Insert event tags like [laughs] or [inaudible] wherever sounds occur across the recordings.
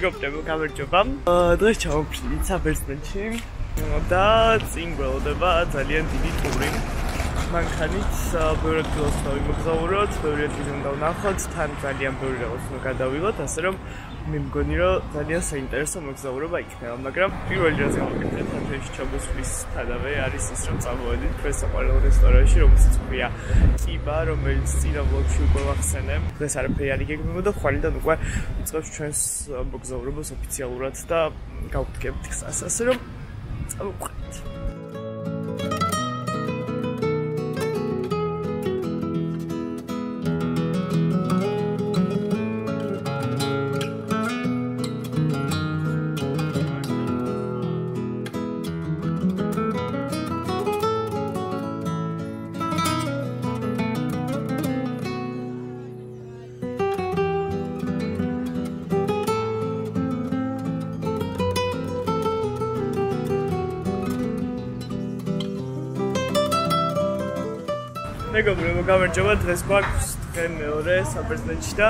მეგობრებო, გამარჯობა. დღეს ჩავაფრინდით საბერძნეთში და წინ გველოდება ძალიან დიდი ტური. მანქანით ბევრი კილოს დავიმოგზაუროთ, ბევრი ადგილი უნდა ვნახოთ, თან ძალიან ბევრი რაღაც უნდა გადავიღოთ, ასე რომ მე მგონი რომ ძალიან საინტერესო მოგზაურობა იქნება, მაგრამ პირველი რაც გავაკეთებ, ათეში ჩამოსვლის თანავე არის ის რომ წამოვედით ჩვენ საყვარელ რესტორანში, რომელსაც ქვია კიბა, რომელიც წინა ბლოგში უკვე ვახსენებ. დღეს არაფერი არ იგეგმება და ხვალიდან უკვე იწყებს ჩვენს მოგზაურობას ოფიციალურად და გავდგებთ ხსას, ასე რომ წავყვეთ. მეგობრებო, გამარჯობა, დღეს გვაქვს დღე მეორე საბერძნეთში და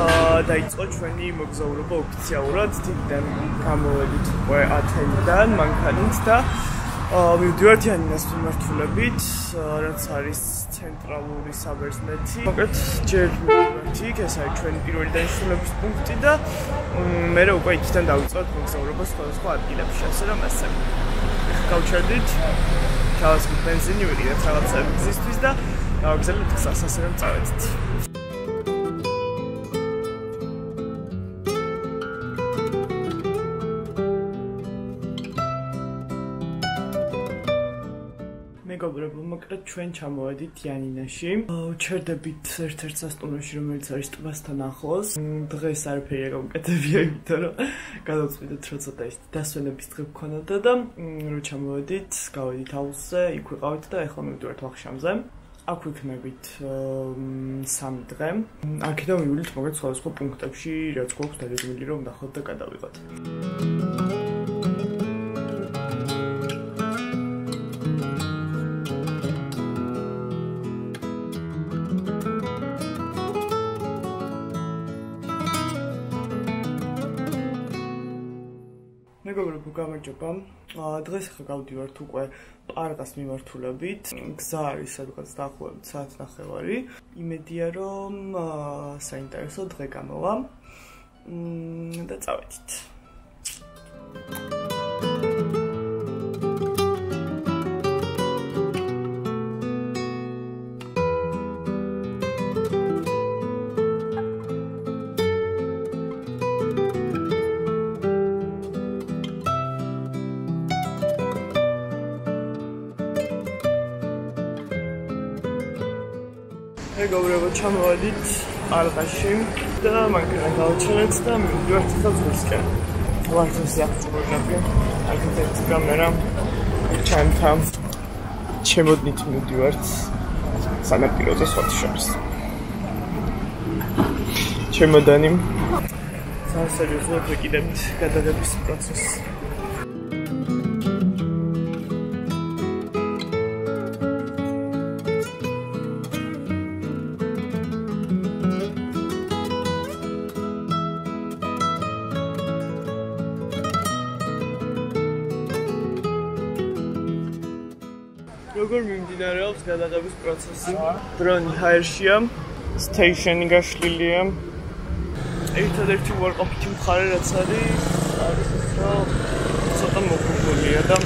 აა დაიწყო ჩვენი მოგზაურობა ოფიციალურად. თვითონ გამოვედით უკვე ათენიდან, მანქანით და აა მივდივართ იანინას მიმართულებით, რაც არის ცენტრალური საბერძნეთი. მოკლედ, ჯერ მივდივართ იქ, ეს არის ჩვენი პირველი დანიშნულების პუნქტი და მე რა უკვე იქიდან დავიწყოთ მოგზაურობა სხვადასხვა ადგილებში, ასე რომ ასე. გავჩერდით თავის ბენზინი ვიყიდეთ რაღაცა მიზისთვის და გავაგზავნეთ ხსას ასე რომ წავედით. მეგობრებო, მოკლედ ჩვენ ჩამოვედით იანინაში. უჩერდებით ერთ-ერთ სასტუმროში, რომელიც არის ტბასთან ახლოს. დღეს არაფერი არ გავუკეთებია, იმიტომ რომ გადავწყვიტეთ, რომ ცოტა ის დასვენების დღე გქონოდა და რო ჩამოვედით, გავედით აუზზე, იქ ვიყავით და ახლა მივდივართ ვახშამზე. აქ ვიქნებით 3 დღე. აქედან მივიდით მოგეთ სხვადასხვა პუნქტებში, რაც გვაქვს დაგეგმილი რომ ნახოთ და გადავიღოთ. მეგობრებო, გამარჯობა. დღეს ხა გავდივართ უკვე პარკას მიმართულებით. გზა არის სადღაც დაახლოებით საათ ნახევარი. იმედია რომ საინტერესო დღე გამოვა. მმ და წავედით. Thank you. მეგობრებო, ჩამოვედით ალყაში და მაგერა გავჩერეთ და მივიდივართ საზღვარსკენ. ვარცხი აღწევები. აგეთ კამერა ჩანთა. ჩემოდნით მივიდივართ სანაპიროზე სვათშორის. ჩემოდანი სასერიოზულად ვიკიდებთ გადაღების პროცესს. როგორ მიმდინარეობს გადაღების პროცესი? დრონი ჰაერშია, სტეიშენი გაშლილია. ერთადერთი უარყოფითი მხარე რაც არის, არის ის, რომ ცოტა მოხუულია და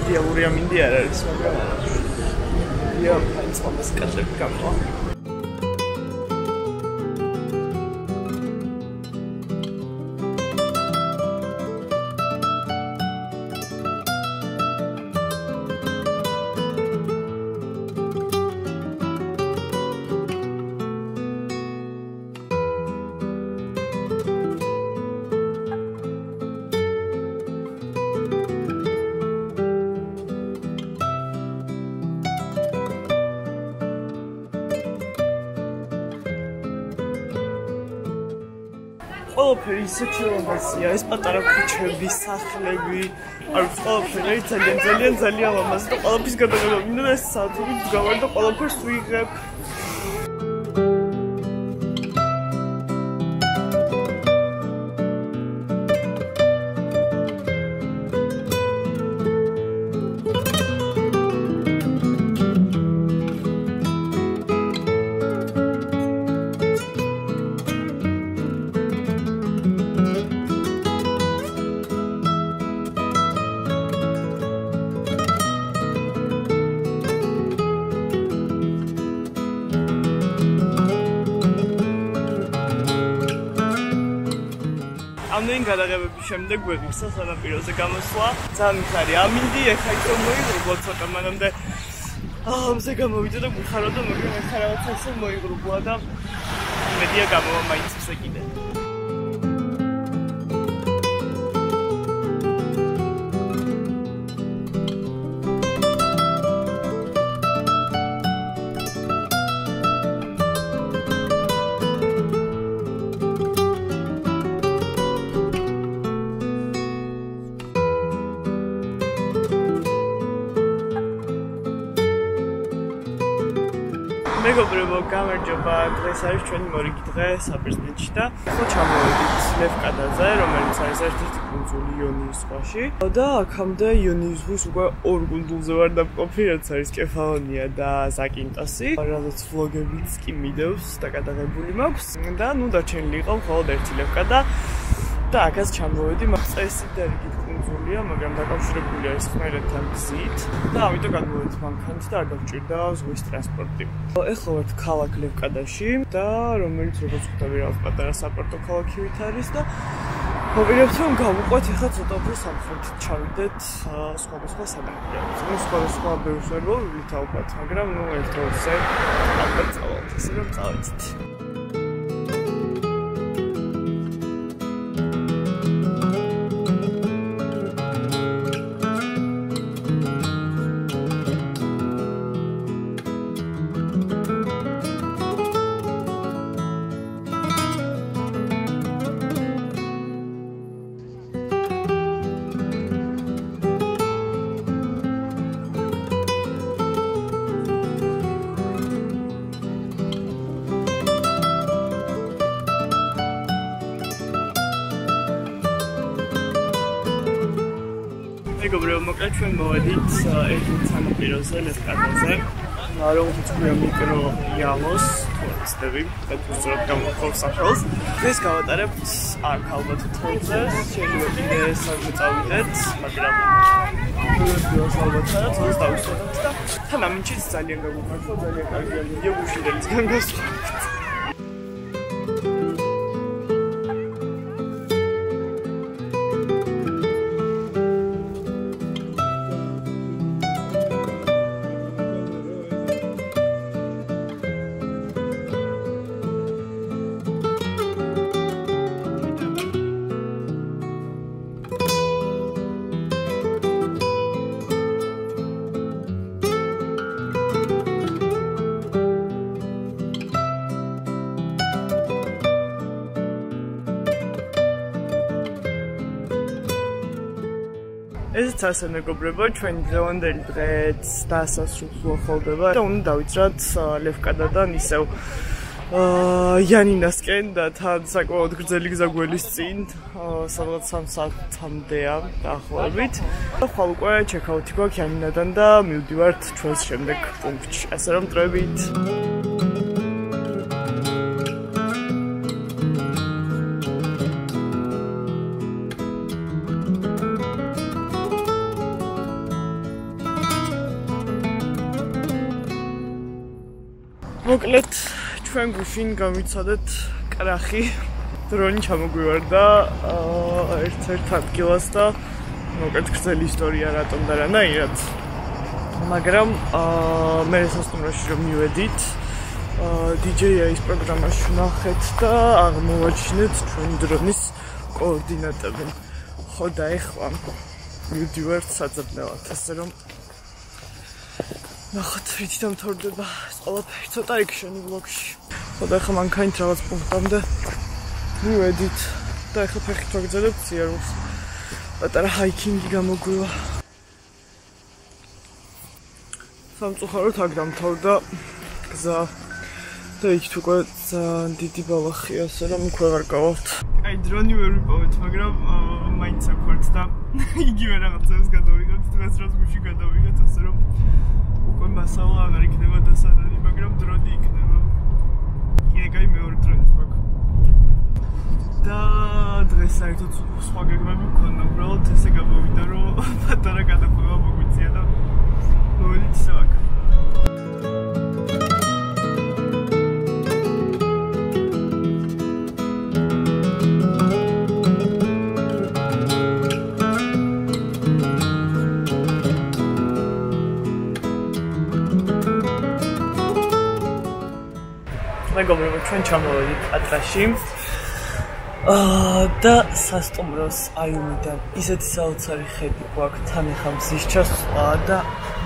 იდეალური ამინდი არ არის, მაგრამ ია, ფაინს მომს კაცები გამოვა. ყველაფერი ისეთი რომელია ეს პატარა ქუჩები, სახლები, არ ყველაფერი ძალიან ძალიან ძალიან ლამაზი და ყველაფრის გადაღება მინდა ეს საათი გავარ და ყველაფერს ვიღებ რამდენი გადაღებების შემდეგ გვეღირსა სანაპიროზე გამოსვლა. ძალიან მიხარი. ამინდი ეხა ის რომ მოიგრუბლო ცოტა მანამდე. აა მზე გამოვიდა და გიხარო და მაგრამ ეხა რაღაცა ისე მოიგრუბლა და მედია გამოვა მაინც ისე კიდე. გამარჯობა. დღეს არის ჩვენი მორიგი დღე საბერძნეთში და ხო ჩამოვედით ლევკადაზე, რომელიც არის ერთ-ერთი კუნძული იონიის ზღვაში. და აქამდე იონიის ზღვის უკვე ორ კუნძულზე ვარ დამყოფი, რაც არის კეფალონია და ზაკინტასი. რაღაც ვლოგებიც კი მიდევს და გადაღებული მაქვს. და ნუ დაჩენილი იყო მხოლოდ ერთი ლევკადა. და აქაც ჩამოვედი, მაგ წესი და რიგი კუნძულია, მაგრამ დაკავშირებული არის ხმელეთთან გზით და ამიტომ გადმოვედი მანქანით და არ დავჭირდა ზღვის ტრანსპორტი. ეხლა ვართ ქალაქ ლევკადაში და რომელიც როგორც ხვდები რაღაც პატარა საპორტო ქალაქივით არის და მოვიდეთ რომ გავუყვეთ ეხლა ცოტა უფრო სამხრეთით ჩავიდეთ სხვადასხვა საგანძურებს. ნუ სხვადასხვა ბევრს ვერ ალბათ, მაგრამ ნუ ერთდროზე ალბათ წავალთ, ისე რომ წავედით. მეგობრებო, მოკლედ ჩვენ მოვედით ერთ-ერთ სანაპიროზე, ლესკატაზე. როგორც ქვია მიკრო იალოს ტურისტები, და თუნდაც გამოხობს სახელს. დღეს გავატარებთ აქ ალბათ თორზე, შეიძლება კიდე საერთოდ წავიდეთ, მაგრამ თუნდაც ალბათ თორს დავისვათ და თან ამინჩიც ძალიან გამოფართო, ძალიან კარგი ამბია გუშინდელიც განგასწრებთ. ესეც ასე მეგობრებო, ჩვენ დღევანდელი დღეც დასასრულს ხოლდება და უნდა დავიძრათ ლევკადადან ისევ აა იანინასკენ და თან საკმაოდ გრძელი გზა გველის წინ, სადღაც 3 საათამდეა დაახლოებით. და ხვალ უკვე ჩეკაუთი გვაქვს იანინადან და მივდივართ ჩვენს შემდეგ პუნქტში. ასე რომ ტრებით. მოკლედ ჩვენ გუშინ გამიცადეთ კრახი. დრონი ჩამოგვივარდა ერთ-ერთ ადგილას და მოკლედ გრძელი ისტორია რატომ და რანაირად. მაგრამ მე სასტუმროში რომ მივედით DJ-ის პროგრამაში ნახეთ და აღმოვაჩინეთ ჩვენ დრონის კოორდინატები. ხო და ეხლა მივდივართ საძებნელად ასე რომ ნახოთ რითი დამთავრდება ეს ყველაფერი ცოტა ექშენი ბლოგში. ხოდა ახლა მანქანით რაღაც პუნქტამდე მივედით და ახლა ფეხით ვაგრძელებ ციაროს. პატარა ჰაიკინგი გამოგვივა. სამწუხაროდ აქ დამთავრდა გზა და იქ უკვე ძალიან დიდი ბალახია, ასე რომ იქ ვეღარ გავალთ. აი დრონი ვერ ვიპოვეთ, მაგრამ მაინც აქ ვართ და [laughs] იგივე რაღაცას გადავიღეთ, დღეს რაც გუში გადავიღეთ, ასე რომ უკვე მასალა აღარ იქნება დასადანი, მაგრამ დროდი იქნება. კი, ეგაი მეორე დროით გვაქვს. და დღეს საერთოდ სხვა გეგმები მქონდა, უბრალოდ ესე გამოვიდა, რომ [laughs] პატარა გადახვევა მოგვიწია და მოვიდით ისევ აქ. მეგობრებო, ჩვენ ჩამოვედით ატრაში. აა და სასტუმროს აიუმიდან ისეთი საოცარი ხედი გვაქვს თან ახლა მზის ჩასვლა და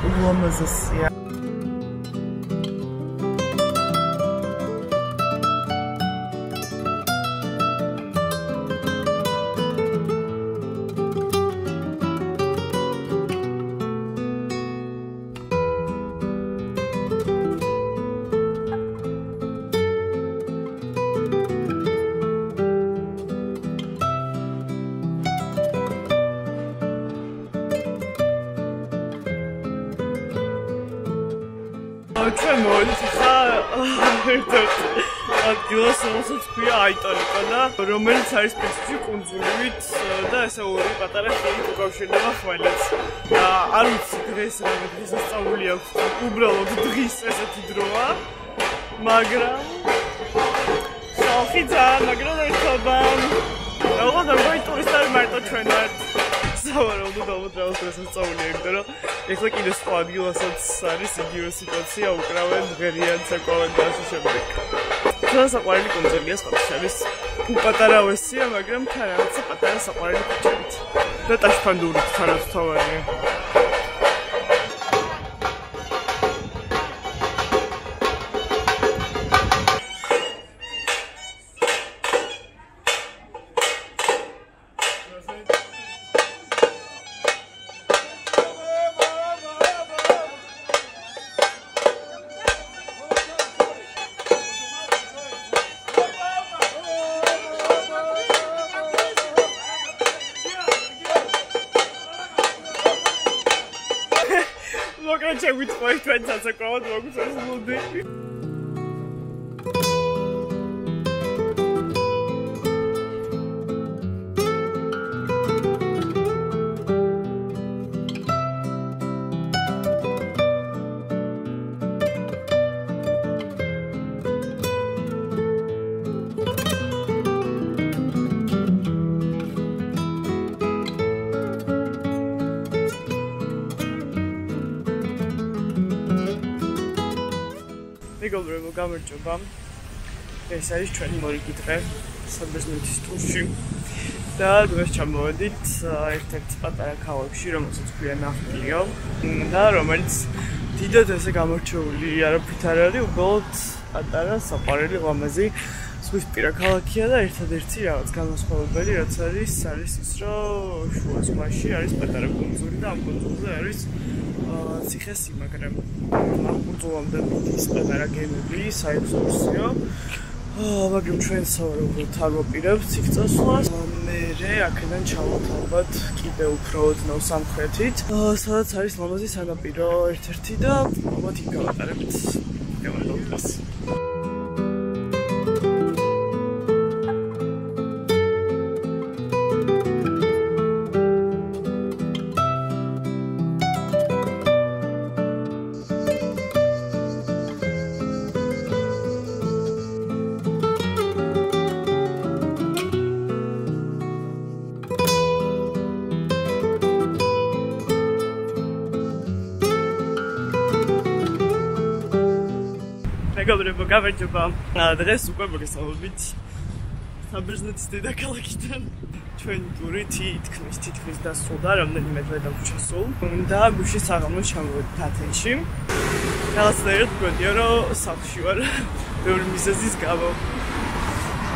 ულამაზესია. ჩვენ მოვიდით ხა ერთად ადგილას რომელსაც ქვია აიტონიკა და რომელიც არის პრინციპი კუნძულივით და ესე ორი პატარა ხელი უკავშირდება ხმალეთს და არ ვიცი დღეს რა დღეს სწავლი აქვს უბრალოდ დღის ესეთი დროა მაგრამ სოფიცა მაგრამ ერთობა რაღაც როგორი ტურისტები მარტო ჩვენ ვართ სავარაუდოდ რაღაც დღესაც სწავლია, იმიტომ რომ ეხლა კიდე სხვა ადგილასაც არის იგივე სიტუაცია, უკრავენ ღერიან ცეკვავენ და ასე შემდეგ. ჩვენ საყვარელი კონცერტია სხვა შორის პატარა ვერსია, მაგრამ თან რაღაცა პატარა საყვარელი კონცერტი. და ტაშფანდური თანაც თავარია. ჩვენ სასაკრავად მოგვიწევს ლუდი მეგობრებო, გამარჯობა. ეს არის ჩვენი მორიგი დღე, საბერძნეთის ტურში. და დღეს ჩამოვედით ერთ-ერთ პატარა ქალაქში, რომელსაც ქვია ნახტიო, და რომელიც დიდად ესე გამორჩეული არაფრით არ არის, უბრალოდ პატარა საყვარელი ლამაზი ზღვისპირა ქალაქია და ერთადერთი რაღაც განსხვავებელი რაც არის, არის ის, რომ შუა ზღვაში არის პატარა კუნძული და ამ კუნძულზე არის ციხესიმაგრე მაგურდოვამდე ის პატარა გემები საექსკურსიო აა მაგრამ ჩვენ სავარაუდოდ არ ვაპირებთ იქ წასვლას მე აქედან ჩავალთ ალბათ კიდე უფრო ოდნავ სამხრეთით. სადაც არის ლამაზი სანაპირო ერთ-ერთი და ალბათ იქ გავატარებთ. გამარჯობა მეგობრებო, გამარჯობა. დღეს უკვე მოგესალმებით. საბერძნეთის დედაქალაქიდან ჩვენი ტური თითქმის თითქმის დასრულდა, რამდენიმე დღე დაგვჩასულ. და გუშინ საღამოს ჩამოვედი ათენში. მგონია, რომ სახლში ვარ ბევრი მიზეზის გამო.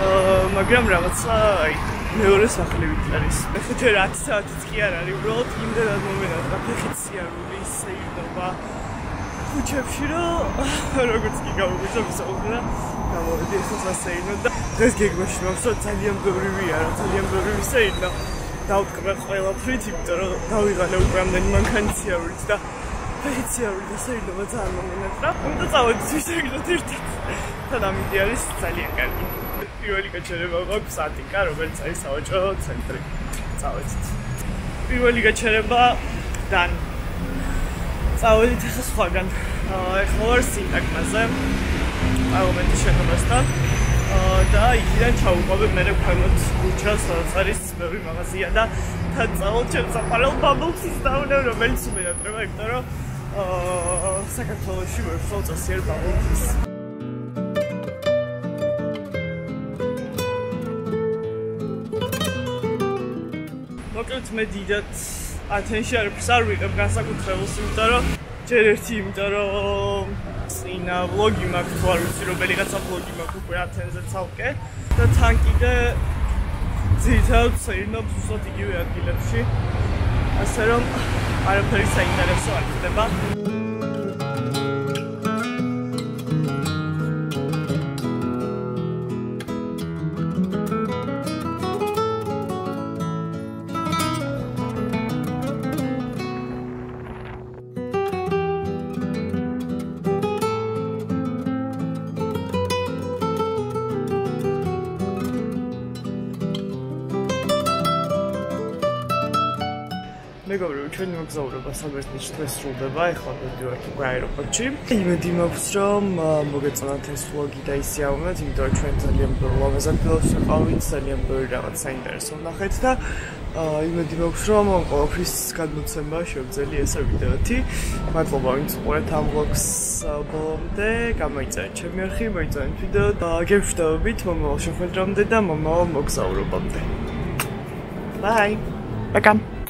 აა, მაგრამ რაღაცა აი მეორე სახლივით არის. ეხლა ჩვენ 10 საათიც კი არ არის, უბრალოდ იმდენად მომენადა და ფეხით სიარული ისე ირდობა. ქუჩებში რომ როგორც კი გამოვიდა ვისაუბრა გამოვიდი ეს ასეინო და დღეს გეგმაში მოვსო ძალიან ბევრივია რა ძალიან ბევრი ვისეინო დავკრა ყველაფრით იმიტომ რომ დავიღალე უკვე ამდენი და ფეციაური და შეიძლება ძალიან მომენატრა უნდა წავედი ვისეგნოთ ერთად. და ამიტი არის ძალიან კარგი. პირველი გაჩერება მაქვს ატიკა რომელიც არის საოჯო ცენტრი. წავედით. პირველი გაჩერება დან წავედით ახლა სხვაგან. ახლა ვარ სინტაგმაზე პარლამენტის შენობასთან და იქიდან ჩავუყვები მე ქვემოთ გუჩას, სადაც არის ბევრი მაღაზია და თან წავალ ჩემ საყვალელ ბაბლს ისწავლებ, რომელიც უმეტარება იმიტომ რომ აა საქართველოსში ვერ ხვალ წასიერ ბაბლს. მოკლედ მე დიდად ათენში არაფერს არ ვიყებ განსაკუთრებულს, იმიტომ რომ ჯერ ერთი იმიტომ რომ წინა ვლოგი მაქვს თუ არ ვიცი რომ ვიღაცა ვლოგი მაქვს უკვე ათენზე ცალკე. და თან კიდე ძირითადად საერთოდ უბრალოდ იგივე ადგილებში. ასე რომ არაფერი საინტერესო არ ხდება ჩვენი მოგზაურობა საბერძნეთში დღეს სრულდება. ეხლა მივდივართ უკვე აეროპორტში. იმედი მაქვს, რომ მოგეწონათ ეს ვლოგი და ისიავნოთ, იმიტომ რომ ჩვენ ძალიან ბევრ ლამაზად ფილმს ვიყავით, ძალიან ბევრი რაღაც საინტერესო ნახეთ და იმედი მაქვს, რომ ყოველთვის გადმოცემა შევძელი ეს ვიდეოთი. მადლობა, ვინც უყურეთ ამ ვლოგს ბოლომდე. გამოიწერეთ ჩემი არხი, მოიწერეთ ვიდეო და გეშვიდობებით მომავალ შეხვედრამდე და მომავალ მოგზაურობამდე. Bye. On.